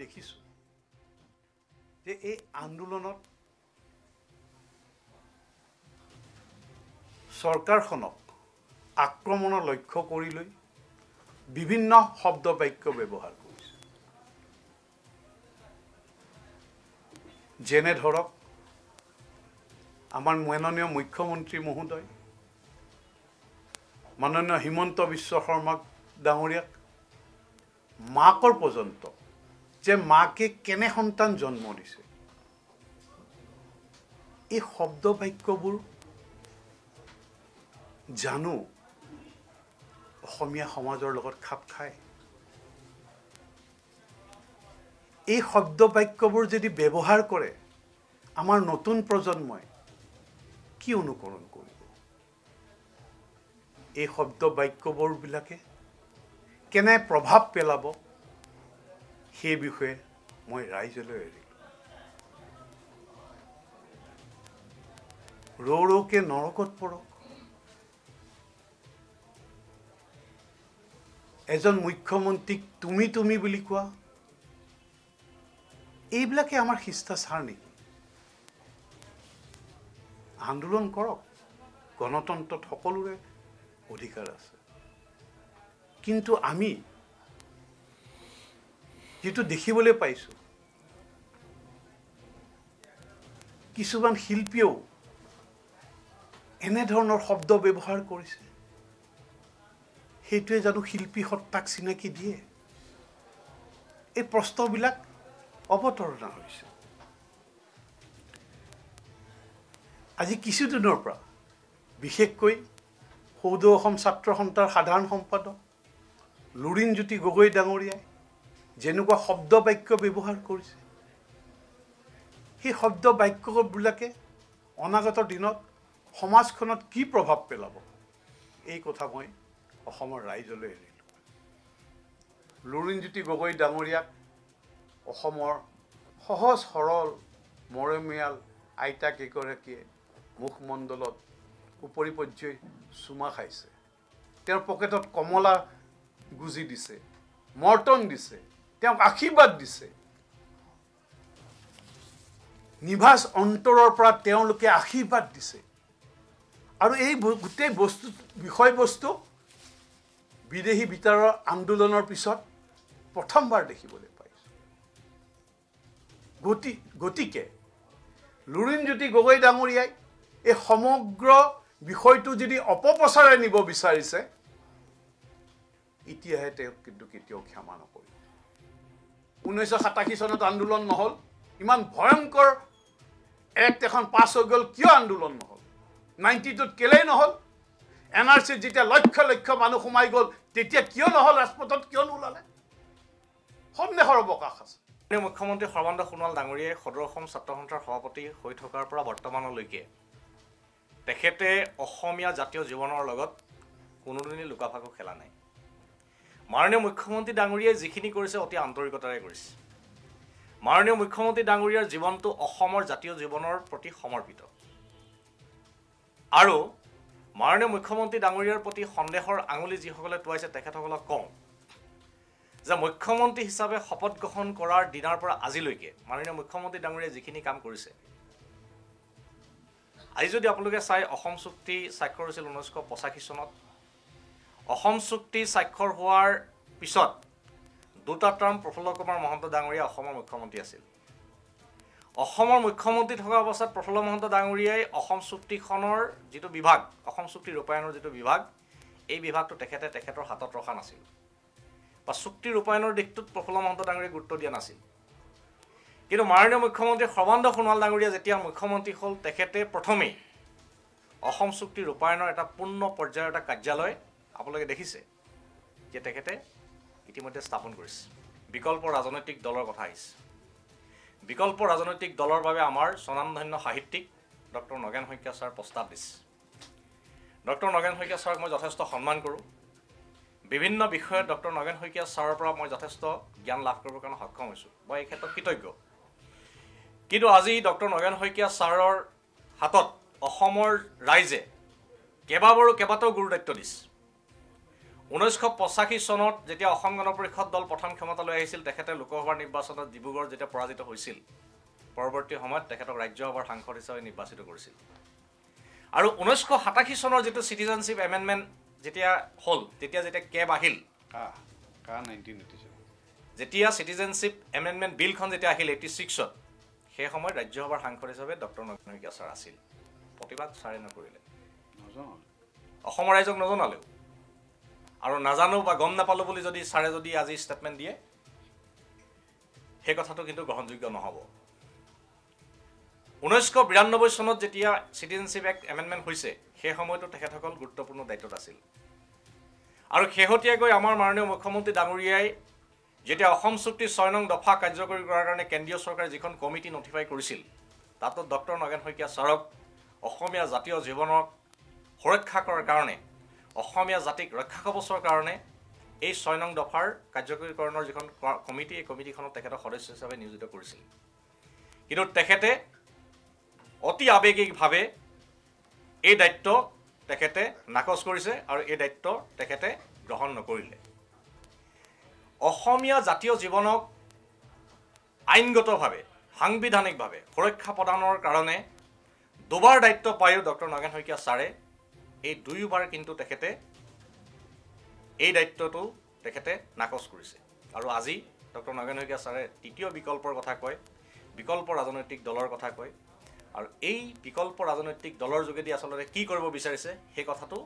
দেখিছোঁ যে এই আন্দোলনত চৰকাৰখনক আক্ৰমণৰ লক্ষ্য কৰি লৈ বিভিন্ন শব্দ বাক্য ব্যৱহাৰ কৰিছে। যেনে ধৰক আমাৰ মাননীয় মুখ্যমন্ত্ৰী মহোদয় মাননীয় হিমন্ত বিশ্ব শৰ্মাক ডাঙৰীয়াক মাকৰ পৰ্যন্ত যে মাকে কেনে সন্তান জন্ম দিছে? এই শব্দ বাক্যবোৰ জানো অসমীয়া সমাজৰ লগত খাপ খায়? এই শব্দ বাক্যবোৰ যদি ব্যৱহাৰ কৰে আমাৰ নতুন প্ৰজন্মই কি অনুকৰণ কৰিব? এই শব্দ বাক্যবোৰবিলাকে কেনে প্ৰভাৱ পেলাব? সেই বিষয়ে মই ৰাইজলৈ এৰিলোঁ। ৰৌকে নৰকত পৰক। এজন মুখ্যমন্ত্ৰীক তুমি তুমি বুলি কোৱা। এইবিলাকে আমাৰ শিষ্টাচাৰ নেকি? আন্দোলন কৰক। গণতন্ত্ৰত সকলোৰে অধিকাৰ আছে। কিন্তু আমি যিটো দেখিবলৈ পাইছোঁ। কিছুমান শিল্পীয়েও এনেধৰণৰ শব্দ ব্যৱহাৰ কৰিছে। সেইটোৱে জানো শিল্পী সত্তাক চিনাকি দিয়ে। এই প্ৰশ্নবিলাক অৱতাৰণা হৈছে। আজি কিছুদিনৰ পৰা বিশেষকৈ সৌদ অসম ছাত্ৰ সন্থাৰ সাধাৰণ সম্পাদক লুৰিণজ্যোতি গগৈ ডাঙৰীয়াই যেনেকুৱা শব্দ বাক্য ব্যৱহাৰ কৰিছে। সেই শব্দ বাক্যবিলাকে অনাগত দিনত সমাজখনত কি প্ৰভাৱ পেলাব? এই কথা মই অসমৰ ৰাইজলৈ এৰিলোঁ। লুৰিণজ্যোতি গগৈ ডাঙৰীয়াক অসমৰ সহজ সৰল মৰমীয়াল আইতাকেইগৰাকীয়ে মুখমণ্ডলত উপৰি পৰ্যায় চুমা খাইছে। তেওঁৰ পকেটত কমলা গুজি দিছে মৰ্টন দিছে। তেওঁক আশীৰ্বাদ দিছে। নিভাজ অন্তৰৰ পৰা তেওঁলোকে আশীৰ্বাদ দিছে। আৰু এই গোটেই বস্তু বিষয়বস্তু বিদেশী বিতাৰৰ আন্দোলনৰ পিছত প্ৰথমবাৰ দেখিবলৈ পাইছোঁ। গতি গতিকে লুৰিণজ্যোতি গগৈ ডাঙৰীয়াই এই সমগ্ৰ বিষয়টো যদি অপপ্ৰচাৰে নিব বিচাৰিছে এতিয়াহে তেওঁক কিন্তু কেতিয়াও ক্ষমা নকৰিব। ঊনৈছশ সাতাশী চনত আন্দোলন নহ'ল। ইমান ভয়ংকৰ এক্ট এখন পাছ হৈ গ'ল কিয় আন্দোলন নহ'ল? নাইণ্টি টুত কেলেই নহ'ল? এন আৰ চিত যেতিয়া লক্ষ লক্ষ মানুহ সোমাই গ'ল তেতিয়া কিয় নহ'ল? ৰাজপথত কিয় নোলালে? সন্দেহৰ অৱকাশ আছে। মুখ্যমন্ত্ৰী সৰ্বানন্দ সোণোৱাল ডাঙৰীয়াই সদৰ অসম ছাত্ৰ সন্থাৰ সভাপতি হৈ থকাৰ পৰা বৰ্তমানলৈকে। তেখেতে অসমীয়া জাতীয় জীৱনৰ লগত কোনোদিনেই লুকাভাকু খেলা নাই। মাননীয় মুখ্যমন্ত্ৰী ডাঙৰীয়াই যিখিনি কৰিছে অতি আন্তৰিকতাৰে কৰিছে। মাননীয় মুখ্যমন্ত্ৰী ডাঙৰীয়াৰ জীৱনটো অসমৰ জাতীয় জীৱনৰ প্ৰতি সমৰ্পিত। আৰু মাননীয় মুখ্যমন্ত্ৰী ডাঙৰীয়াৰ প্ৰতি সন্দেহৰ আঙুলি যিসকলে টোৱাইছে তেখেতসকলক কওঁ যে মুখ্যমন্ত্ৰী হিচাপে শপত গ্ৰহণ কৰাৰ দিনাৰ পৰা আজিলৈকে মাননীয় মুখ্যমন্ত্ৰী ডাঙৰীয়াই যিখিনি কাম কৰিছে আজি যদি আপোনালোকে চাই অসম চুক্তি স্বাক্ষৰ হৈছিল ঊনৈছশ পঁচাশী চনত অসম চুক্তি স্বাক্ষৰ হোৱাৰ পিছত দুটা টাৰ্ম প্ৰফুল্ল কুমাৰ মহন্ত ডাঙৰীয়া অসমৰ মুখ্যমন্ত্ৰী আছিল। অসমৰ মুখ্যমন্ত্ৰী থকা অৱস্থাত প্ৰফুল্ল মহন্ত ডাঙৰীয়াই অসম চুক্তিখনৰ যিটো বিভাগ অসম চুক্তি ৰূপায়ণৰ যিটো বিভাগ এই বিভাগটো তেখেতে তেখেতৰ হাতত ৰখা নাছিল। বা চুক্তি ৰূপায়ণৰ দিশটোত প্ৰফুল্ল মহন্ত ডাঙৰীয়াই গুৰুত্ব দিয়া নাছিল। কিন্তু মাননীয় মুখ্যমন্ত্ৰী সৰ্বানন্দ সোণোৱাল ডাঙৰীয়া যেতিয়া মুখ্যমন্ত্ৰী হ'ল তেখেতে প্ৰথমেই অসম চুক্তি ৰূপায়ণৰ এটা পূৰ্ণ পৰ্যায়ৰ এটা কাৰ্যালয় আপোনালোকে দেখিছে যে তেখেতে ইতিমধ্যে স্থাপন কৰিছে। বিকল্প ৰাজনৈতিক দলৰ কথা আহিছে। বিকল্প ৰাজনৈতিক দলৰ বাবে আমাৰ স্বনামধন্য সাহিত্যিক ডক্টৰ নগেন শইকীয়া ছাৰ প্ৰস্তাৱ দিছে। ডক্টৰ নগেন শইকীয়া ছাৰক মই যথেষ্ট সন্মান কৰোঁ। বিভিন্ন বিষয়ত ডক্টৰ নগেন শইকীয়া ছাৰৰ পৰা মই যথেষ্ট জ্ঞান লাভ কৰিবৰ কাৰণে সক্ষম হৈছোঁ। মই এই ক্ষেত্ৰত কৃতজ্ঞ। কিন্তু আজি ডক্টৰ নগেন শইকীয়া ছাৰৰ হাতত অসমৰ ৰাইজে কেইবাবাৰো কেইবাটাও গুৰু দায়িত্ব দিছে। ঊনৈছশ পঁচাশী চনত যেতিয়া অসম গণ পৰিষদ দল প্ৰথম ক্ষমতালৈ আহিছিল তেখেতে লোকসভাৰ নিৰ্বাচনত ডিব্ৰুগড় যেতিয়া পৰাজিত হৈছিল পৰৱৰ্তী সময়ত তেখেতক ৰাজ্যসভাৰ সাংসদ হিচাপে নিৰ্বাচিত কৰিছিল। আৰু ঊনৈছশ সাতাশী চনৰ যিটো চিটিজেনশ্বিপ এমেণ্ডমেণ্ট যেতিয়া হ'ল তেতিয়া যেতিয়া কেব আহিল যেতিয়া চিটিজেনশ্বিপ এমেণ্ডমেণ্ট বিলখন যেতিয়া আহিল এইটি ছিক্সত সেই সময়ত ৰাজ্যসভাৰ সাংসদ হিচাপে ডক্টৰ নগেন শইকীয়া ছাৰ আছিল। প্ৰতিবাদ ছাৰে নকৰিলে। অসমৰ ৰাইজক নজনালেও। আৰু নাজানো বা গম নাপালোঁ বুলি যদি ছাৰে যদি আজি ষ্টেটমেণ্ট দিয়ে সেই কথাটো কিন্তু গ্ৰহণযোগ্য নহ'ব। ঊনৈছশ বিৰান্নব্বৈ চনত যেতিয়া চিটিজেনশ্বিপ এক্ট এমেণ্ডমেণ্ট হৈছে সেই সময়তো তেখেতসকল গুৰুত্বপূৰ্ণ দায়িত্বত আছিল। আৰু শেহতীয়াকৈ আমাৰ মাননীয় মুখ্যমন্ত্ৰী ডাঙৰীয়াই যেতিয়া অসম চুক্তি ছয় নং দফা কাৰ্যকৰী কৰাৰ কাৰণে কেন্দ্ৰীয় চৰকাৰে যিখন কমিটি নটিফাই কৰিছিল তাতো ডক্টৰ নগেন শইকীয়া ছাৰক অসমীয়া জাতীয় জীৱনক সুৰক্ষা কৰাৰ কাৰণে অসমীয়া জাতিক ৰক্ষা কৱচৰ কাৰণে এই ছয় নং দফাৰ কাৰ্যকৰীকৰণৰ যিখন কমিটি এই কমিটিখনত তেখেতক সদস্য হিচাপে নিয়োজিত কৰিছিল। কিন্তু তেখেতে অতি আৱেগিকভাৱে এই দায়িত্ব তেখেতে নাকচ কৰিছে আৰু এই দায়িত্ব তেখেতে গ্ৰহণ নকৰিলে। অসমীয়া জাতীয় জীৱনক আইনগতভাৱে সাংবিধানিকভাৱে সুৰক্ষা প্ৰদানৰ কাৰণে দুবাৰ দায়িত্ব পায়ো ডক্টৰ নগেন শইকীয়া ছাৰে এই দুয়োবাৰ কিন্তু তেখেতে এই দায়িত্বটো তেখেতে নাকচ কৰিছে। আৰু আজি ডক্টৰ নগেন শইকীয়া ছাৰে তৃতীয় বিকল্পৰ কথা কয় বিকল্প ৰাজনৈতিক দলৰ কথা কয়। আৰু এই বিকল্প ৰাজনৈতিক দলৰ যোগেদি আচলতে কি কৰিব বিচাৰিছে সেই কথাটো